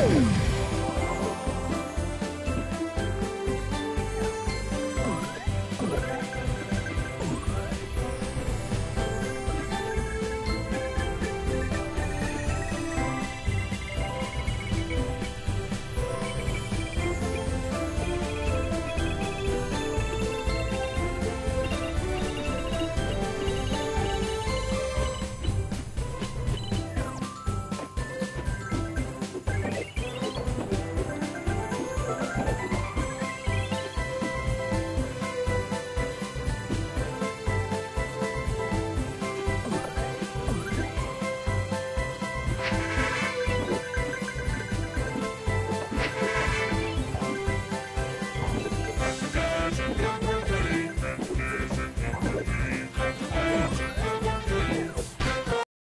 Oh!